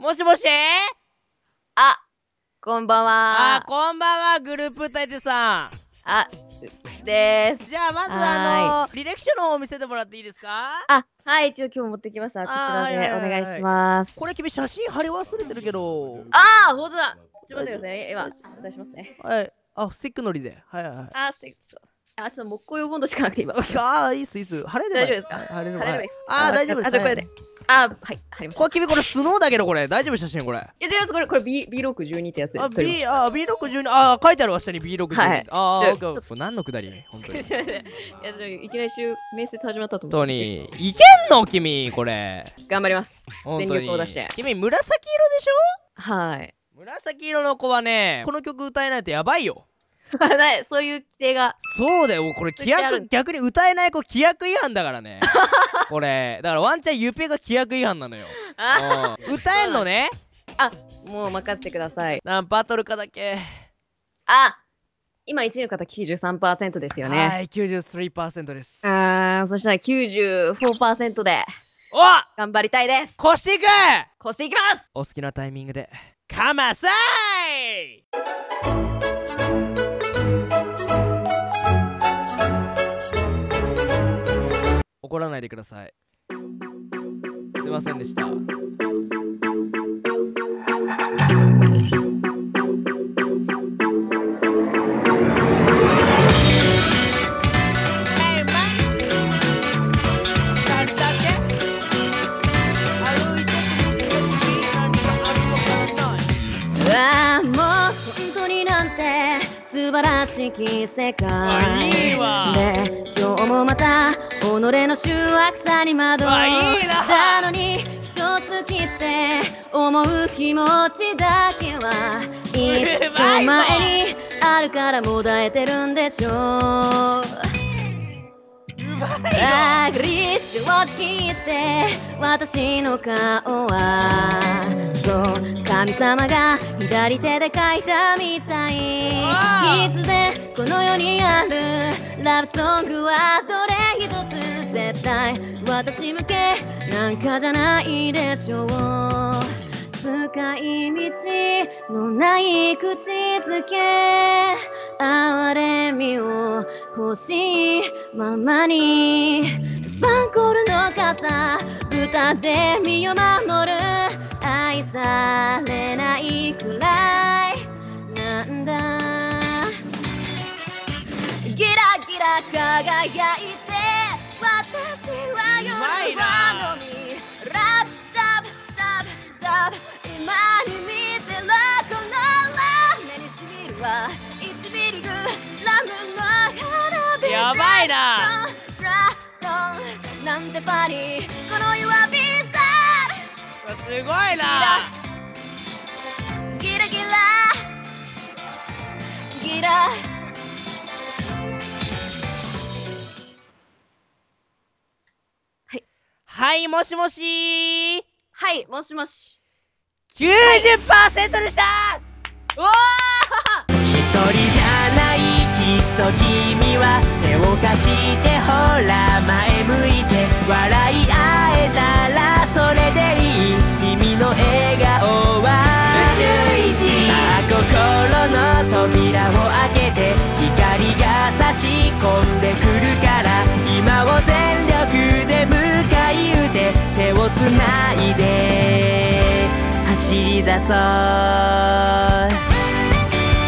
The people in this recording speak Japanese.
もしもし？あ、こんばんは。あこんばんはグループ歌い手さんあ、です。じゃあまずはあの履歴書の方を見せてもらっていいですか？あ、はい、一応今日持ってきました。こちらでお願いします。これ君写真貼り忘れてるけどあー、ほんとだ。ちょっと待ってくださいね。今、出しますね。はいあスティックのりではいはいはいあー、すてちょっと。あ、ちょっと木工用ボンドしかなくて今。ああいいっすいいっす貼れれば大丈夫ですか？はい貼れればああ大丈夫ですあ、じゃあこれで。あー、はい、貼りました。これ君これスノーだけどこれ。大丈夫写真これ。いや、違います。これ、これ B、B612 ってやつであ撮りま B しあ B62 あ書いてあるわ下に。B62 はい。ああオッケーオッケーこれ何のくだり？本当に。た。いや、いきなり週面接始まったと思本当って。に。いけんの？君これ。頑張ります。本当に。全力を出して。君紫色でしょ？はい。紫色の子はねこの曲歌えないとやばいよそういう規定が。そうだよ。これ規約逆に歌えない子規約違反だからね。これ。だからワンチャンゆぺが規約違反なのよ。歌えんのね？もう任せてください。何バトルかだけ。あ今1位の方93%ですよね。はい93%です。あーそしたら94%でお頑張りたいです。腰いく！越していきます！お好きなタイミングで。かまさいないでください。すいませんでした。らしき世界。で今日もまた己の醜悪さに惑あいいな。ったのに一つきって思う気持ちだけは一丁前にあるからもだえてるんでしょう。うまいよ。あぐり正直言って私の顔はそう神様が左手で描いたみたい。いつでこの世にある。ラブソングはどれ一つ？絶対。私向けなんかじゃないでしょう。使い道のない口づけ。哀れみを欲しいままに。スパンコールの傘歌で身を守る愛されないくらい。なんだ。ギラギラ輝いて私は夜なのみラブダブダブダブ今に見てるこのラーメンにしみるわ1ミリグラムの花火やばいなトラトンなんてパリこの世はビザすごいな。ーギラギラ。ギラ。はい。もしもし。ーはいもしもし。90%でした。おー。一人じゃないきっと君は。手を貸してほら前向いて笑つないで走り出そう